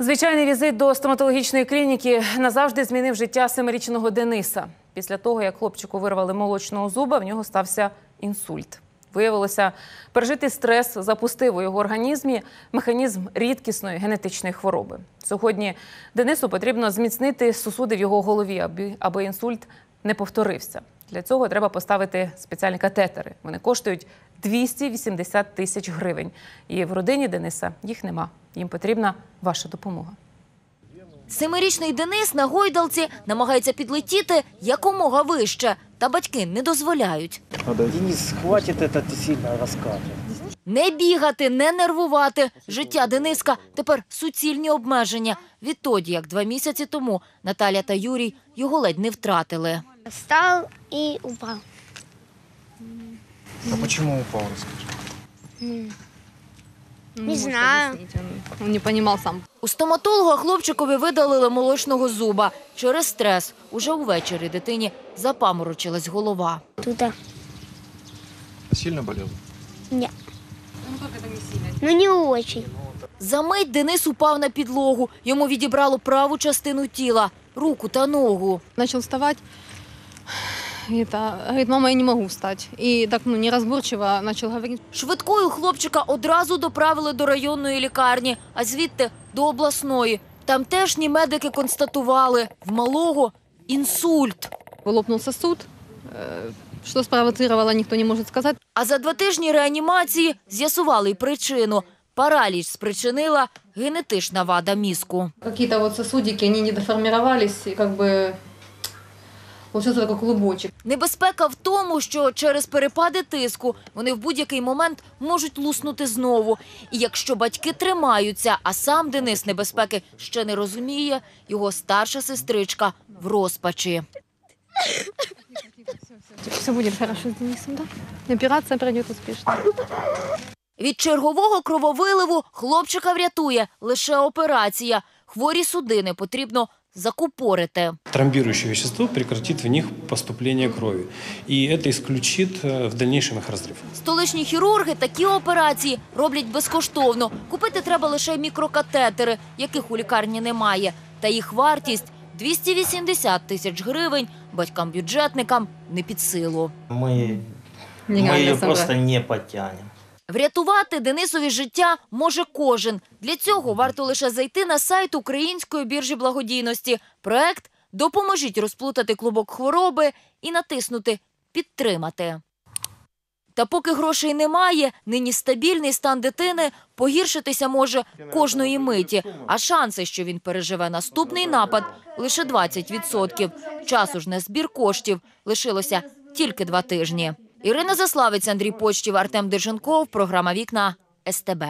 Звичайний візит до стоматологічної клініки назавжди змінив життя семирічного Дениса. Після того, як хлопчику вирвали молочного зуба, в нього стався інсульт. Виявилося, пережитий стрес запустив у його організмі механізм рідкісної генетичної хвороби. Сьогодні Денису потрібно зміцнити сусуди в його голові, аби, аби інсульт не повторився. Для цього треба поставити спеціальні катетери. Вони коштують 280 тисяч гривень. І в родині Дениса їх нема. Їм потрібна ваша допомога. Семирічний Денис на гойдалці намагається підлетіти якомога вище, та батьки не дозволяють. Денис, хватит это ты сильно рассказывать. Не бігати, не нервувати. Життя Дениска тепер суцільні обмеження. Відтоді, як два місяці тому Наталя та Юрій його ледь не втратили. Встал и упал. А почему упал, расскажи? Не знаю. Он, он не понимал сам. У стоматолога хлопчикові видалили молочного зуба. Через стрес уже увечері дитині запаморочилась голова. Туда. Сильно болел? Не. Ну не очень. Замить Денис упав на підлогу. Йому відібрало праву частину тіла, руку та ногу. Начал вставать И Это, говорит, мама, я не могу встать. И так, ну, неразборчиво начал говорить. Швидкою хлопчика одразу доправили до районної лікарні, а звідти до обласної. Тамтешні медики констатували в малого інсульт. Лопнул сосуд. Э, Что спровоцировало, никто не может сказать. А за два тижні реанімації з'ясували й причину. Параліч спричинила генетична вада мізку. Какие-то вот сосудики, они не доформировались, и как бы получился такой клубочек. Небезпека в тому, що через перепади тиску вони в будь-який момент можуть луснути знову. І якщо батьки тримаються, а сам Денис небезпеки ще не розуміє, його старша сестричка в розпачі. Все будет хорошо с Денисом, да? И Операция пройдет успешно. Від чергового крововиливу хлопчика врятує лише операція. Хворі судини потрібно закупорити. Тромбирующее вещество прекратит в них поступление крови. И это исключит э, в дальнейшем их разрыв. Столичні хірурги такі операції роблять безкоштовно. Купити треба лише мікрокатетери, яких у лікарні немає. Та їх вартість 280 тисяч гривень батькам-бюджетникам не під силу. Мы, мы Нереально ее собрать. просто не потянем. Врятувати Денисові життя може кожен. Для цього варто лише зайти на сайт Української біржі благодійності. Проект «Допоможіть розплутати клубок хвороби» і натиснути «Підтримати». Та поки грошей немає, нині стабільний стан дитини погіршитися може кожної миті. А шанси, що він переживе наступний напад, лише 20%. Часу ж на збір коштів лишилося тільки два тижні. Ірина Заславець, Андрій Почтів, Артем Держенков. Програма «Вікна» СТБ.